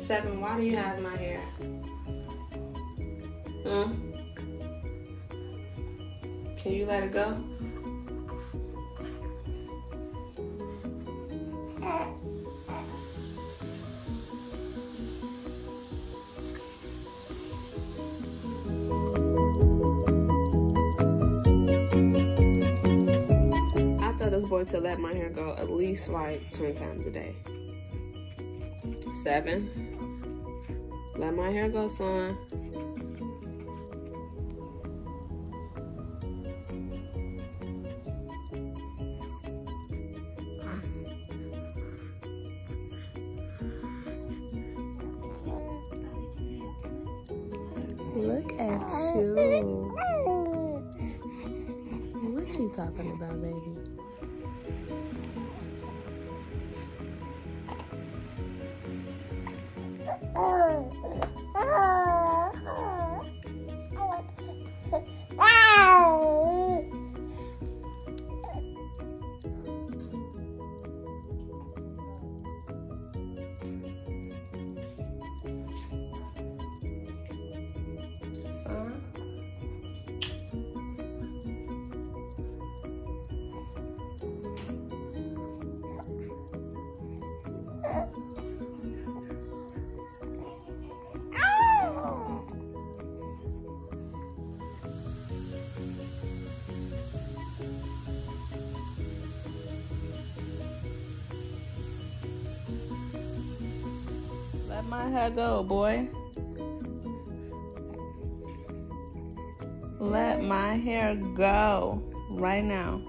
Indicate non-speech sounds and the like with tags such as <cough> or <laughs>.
Seven, why do you have my hair? Hmm? Can you let it go? I tell this boy to let my hair go at least like 20 times a day. Seven. Let my hair go, son. Look at you. <laughs> What you talking about, baby? Let my hair go, boy. Let my hair go right now.